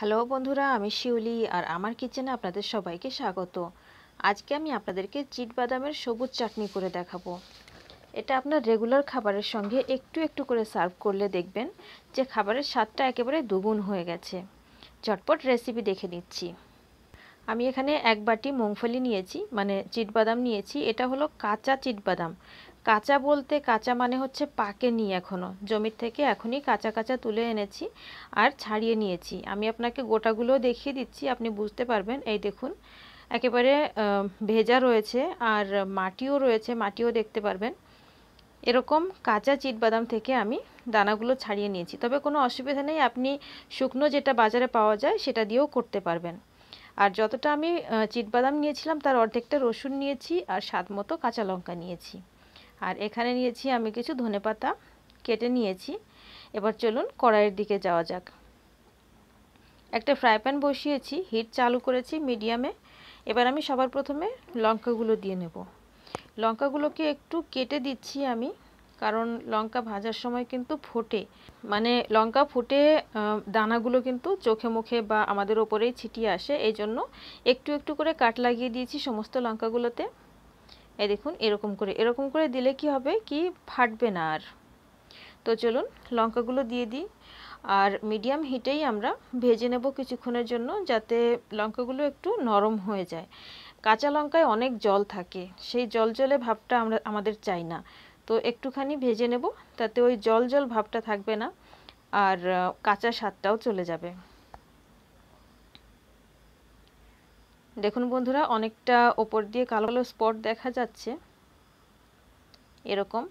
Hello বন্ধুরা, আমি শিউলি আর আমার কিচেনে আপনাদের সবাইকে স্বাগত। আজকে আমি আপনাদেরকে চিট বাদামের সবুজ চাটনি করে দেখাবো। এটা আপনার রেগুলার খাবারের সঙ্গে একটু একটু করে সার্ভ করলে দেখবেন যে খাবারের স্বাদটা একেবারে দুগুণ হয়ে গেছে। চটপট রেসিপি দেখে নিচ্ছি। আমি এখানে এক বাটি মুংফলি নিয়েছি মানে চিটবাদাম নিয়েছি। এটা হলো কাঁচা চিটবাদাম। কাঁচা বলতে কাঁচা মানে হচ্ছে পাকেনি এখনও জমির থেকে এখনই কাঁচা কাঁচা তুলে এনেছি আর ছাড়িয়ে নিয়েছি। আমি আপনাকে গোটাগুলো দেখিয়ে দিচ্ছি, আপনি বুঝতে পারবেন। এই দেখুন, একেবারে ভেজা রয়েছে আর মাটিও রয়েছে, মাটিও দেখতে পারবেন। এরকম কাঁচা চিটবাদাম থেকে আমি দানাগুলো ছাড়িয়ে নিয়েছি। তবে কোনো অসুবিধা নেই, আপনি শুকনো যেটা বাজারে পাওয়া যায় সেটা দিয়েও করতে পারবেন। আর যতটা আমি চিটবাদাম নিয়েছিলাম, তার অর্ধেকটা রসুন নিয়েছি আর স্বাদ মতো কাঁচা লঙ্কা নিয়েছি। আর এখানে নিয়েছি আমি কিছু ধনেপাতা কেটে নিয়েছি। এবার চলুন কড়াইয়ের দিকে যাওয়া যাক। একটা ফ্রাই প্যান বসিয়েছি, হিট চালু করেছি মিডিয়ামে। এবার আমি সবার প্রথমে লঙ্কাগুলো দিয়ে নেব। লঙ্কাগুলোকে একটু কেটে দিচ্ছি আমি। কারণ লঙ্কা ভাজার সময় কিন্তু ফোটে। মানে লঙ্কা ফুটে দানাগুলো কিন্তু চোখে মুখে বা আমাদের ওপরেই ছিটিয়ে আসে। এই জন্য একটু একটু করে কাট লাগিয়ে দিয়েছি সমস্ত লঙ্কাগুলোতে। এই দেখুন, এরকম করে এরকম করে দিলে কি হবে? কি ফাটবে না আর। তো চলুন, লঙ্কাগুলো দিয়ে দিই। আর মিডিয়াম হিটেই আমরা ভেজে নেব কিছুক্ষণের জন্য যাতে লঙ্কাগুলো একটু নরম হয়ে যায়। কাঁচা লঙ্কায় অনেক জল থাকে। সেই জল জলে ভাবটা আমরা, আমাদের চাই না। তো একটুখানি ভেজে নেব, তাতে ওই জল জল ভাবটা থাকবে না, আর কাঁচা স্বাদটাও চলে যাবে। দেখুন বন্ধুরা, অনেকটা ওপর দিয়ে কালো কালো স্পট দেখা যাচ্ছে, এরকম।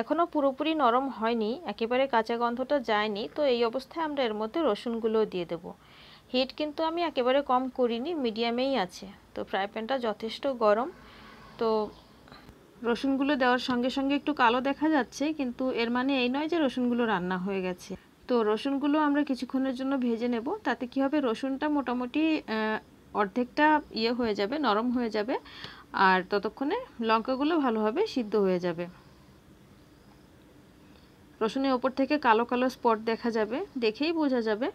এখনও পুরোপুরি নরম হয়নি, একেবারে কাঁচা গন্ধটা যায়নি, তো এই অবস্থায় আমরা এর মধ্যে রসুনগুলো দিয়ে দেব। হিট কিন্তু আমি একেবারে কম করিনি, মিডিয়ামেই আছে, তো ফ্রাই প্যানটা যথেষ্ট গরম, তো রসুনগুলো দেওয়ার সঙ্গে সঙ্গে একটু কালো দেখা যাচ্ছে, কিন্তু এর মানে এই নয় যে রসুনগুলো রান্না হয়ে গেছে। তো রসুনগুলো আমরা কিছুক্ষণের জন্য ভেজে নেব, তাতে কি হবে? রসুনটা মোটামুটি অর্ধেকটা ইয়ে হয়ে যাবে, নরম হয়ে যাবে, আর ততক্ষণে লঙ্কাগুলো ভালোভাবে সিদ্ধ হয়ে যাবে। রসুনের ওপর থেকে কালো কালো স্পট দেখা যাবে, দেখেই বোঝা যাবে।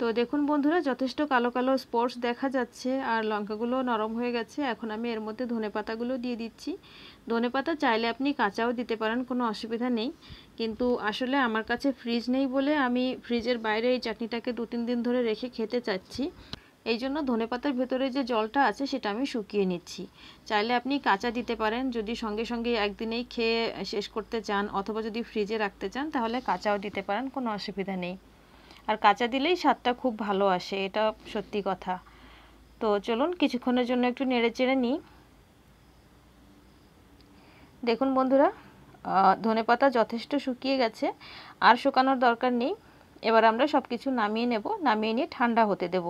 তো দেখুন বন্ধুরা, যথেষ্ট কালো কালো স্পটস দেখা যাচ্ছে আর লঙ্কাগুলো নরম হয়ে গেছে। এখন আমি এর মধ্যে ধনে পাতাগুলো দিয়ে দিচ্ছি। ধনে পাতা চাইলে আপনি কাঁচাও দিতে পারেন, কোনো অসুবিধা নেই। কিন্তু আসলে আমার কাছে ফ্রিজ নেই বলে আমি ফ্রিজের বাইরে এই চাটনিটাকে দু তিন দিন ধরে রেখে খেতে চাচ্ছি। এই জন্য ধনে পাতার ভেতরে যে জলটা আছে সেটা আমি শুকিয়ে নিচ্ছি। চাইলে আপনি কাঁচা দিতে পারেন, যদি সঙ্গে সঙ্গে একদিনেই খেয়ে শেষ করতে চান অথবা যদি ফ্রিজে রাখতে চান, তাহলে কাঁচাও দিতে পারেন, কোনো অসুবিধা নেই। আর কাঁচা দিলেই স্বাদটা খুব ভালো আসে, এটা সত্যি কথা। তো চলুন কিছুক্ষণের জন্য একটু নেড়ে চেড়ে নিই। দেখুন বন্ধুরা ধনে পাতা যথেষ্ট শুকিয়ে গেছে, আর শুকানোর দরকার নেই। এবার আমরা সব কিছু নামিয়ে নেব, নামিয়ে নিয়ে ঠান্ডা হতে দেব।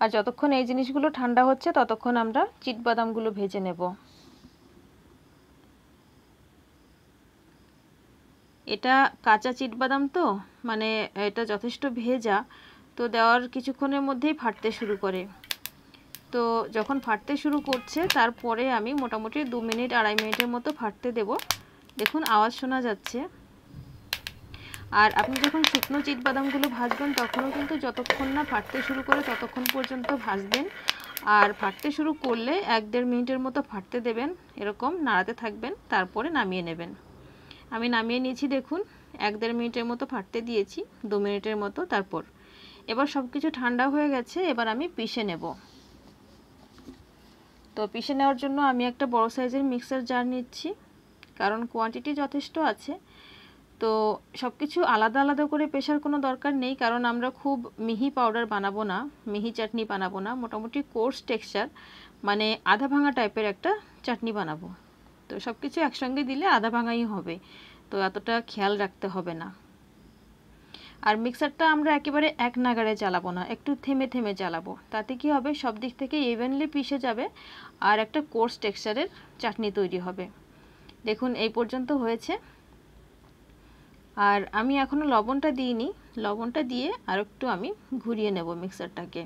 আর যতক্ষণ এই জিনিসগুলো ঠান্ডা হচ্ছে, ততক্ষণ আমরা চিটবাদামগুলো ভেজে নেব। এটা কাঁচা চিটবাদাম তো মানে এটা যথেষ্ট ভেজা, তো দেওয়ার কিছুক্ষণের মধ্যেই ফাটতে শুরু করে। তো যখন ফাটতে শুরু করছে, তারপরে আমি মোটামুটি দু মিনিট, আড়াই মিনিটের মতো ফাটতে দেব। দেখুন, আওয়াজ শোনা যাচ্ছে। আর আপনি যখন শুকনো চিটবাদামগুলো ভাজবেন, তখনও কিন্তু যতক্ষণ না ফাটতে শুরু করে ততক্ষণ পর্যন্ত ভাজবেন। আর ফাটতে শুরু করলে এক দেড় মিনিটের মতো ফাটতে দেবেন, এরকম নাড়াতে থাকবেন, তারপরে নামিয়ে নেবেন। আমি নামিয়ে নিয়েছি, দেখুন। এক দেড় মিনিটের মতো ফাটতে দিয়েছি, দু মিনিটের মতো, তারপর। এবার সব কিছু ঠান্ডা হয়ে গেছে, এবার আমি পিষে নেব। তো পিষে নেওয়ার জন্য আমি একটা বড় সাইজের মিক্সার জার নিচ্ছি, কারণ কোয়ান্টিটি যথেষ্ট আছে। তো সব কিছু আলাদা আলাদা করে পেশার কোনো দরকার নেই, কারণ আমরা খুব মিহি পাউডার বানাবো না, মিহি চাটনি বানাবো না, মোটামুটি কোর্স টেক্সচার মানে আধা ভাঙা টাইপের একটা চাটনি বানাবো। তো সব কিছু একসঙ্গে দিলে আধা ভাঙাই হবে। তো এতটা খেয়াল রাখতে হবে না। আর মিক্সারটা আমরা একেবারে এক নাগারে চালাবো না, একটু থেমে থেমে চালাবো তাতে কি হবে? সব দিক থেকে ইভেনলি পিষে যাবে আর একটা কোর্স টেক্সচারের চাটনি তৈরি হবে। দেখুন, এই পর্যন্ত হয়েছে। আর আমি এখনও লবণটা দিইনি। লবণটা দিয়ে আর একটু আমি ঘুরিয়ে নেব মিক্সারটাকে।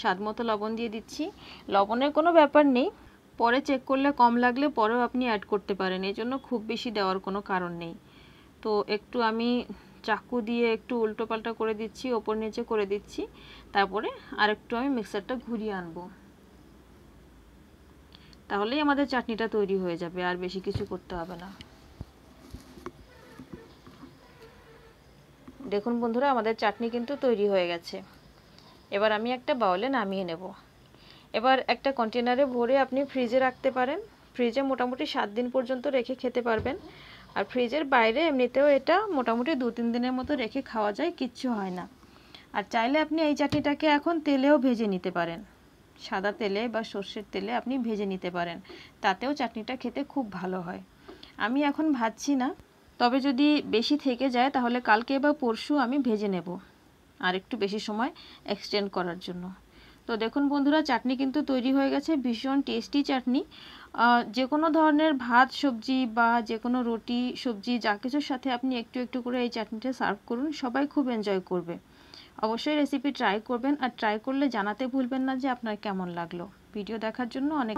স্বাদ মতো লবণ দিয়ে দিচ্ছি। লবণের কোনো ব্যাপার নেই। পরে চেক করলে কম লাগলে পরেও আপনি অ্যাড করতে পারেন। এই জন্য খুব বেশি দেওয়ার কোনো কারণ নেই। তো একটু আমি চাকু দিয়ে একটু উল্টো পাল্টা করে দিচ্ছি, ওপর নিচে করে দিচ্ছি। তারপরে আরেকটু আমি মিক্সারটা ঘুরিয়ে আনব। তাহলেই আমাদের চাটনিটা তৈরি হয়ে যাবে, আর বেশি কিছু করতে হবে না। দেখুন বন্ধুরা, আমাদের চাটনি কিন্তু তৈরি হয়ে গেছে। এবার আমি একটা বাউলে নামিয়ে নেব। এবার একটা কন্টেনারে ভরে আপনি ফ্রিজে রাখতে পারেন। ফ্রিজে মোটামুটি সাত দিন পর্যন্ত রেখে খেতে পারবেন। আর ফ্রিজের বাইরে এমনিতেও এটা মোটামুটি দু তিন দিনের মতো রেখে খাওয়া যায়, কিচ্ছু হয় না। আর চাইলে আপনি এই চাটনিটাকে এখন তেলেও ভেজে নিতে পারেন। সাদা তেলে বা সর্ষের তেলে আপনি ভেজে নিতে পারেন। তাতেও চাটনিটা খেতে খুব ভালো হয়। আমি এখন ভাজছি না। তবে যদি বেশি থেকে যায়, তাহলে কালকে বা পরশু আমি ভেজে নেব। আর একটু বেশি সময় এক্সটেন্ড করার জন্য। তো দেখুন বন্ধুরা, চাটনি কিন্তু তৈরি হয়ে গেছে, ভীষণ টেস্টি চাটনি। যে কোনো ধরনের ভাত, সবজি বা যে কোনো রুটি, সবজি, যা কিছুর সাথে আপনি একটু একটু করে এই চাটনিটা সার্ভ করুন, সবাই খুব এনজয় করবে। অবশ্যই রেসিপি ট্রাই করবেন আর ট্রাই করলে জানাতে ভুলবেন না যে আপনার কেমন লাগল। ভিডিও দেখার জন্য অনেক